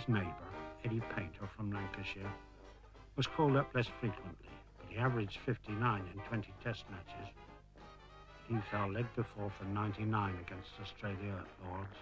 His neighbour, Eddie Paynter from Lancashire, was called up less frequently, but he averaged 59 in 20 test matches. He fell leg before for 99 against Australia at Lords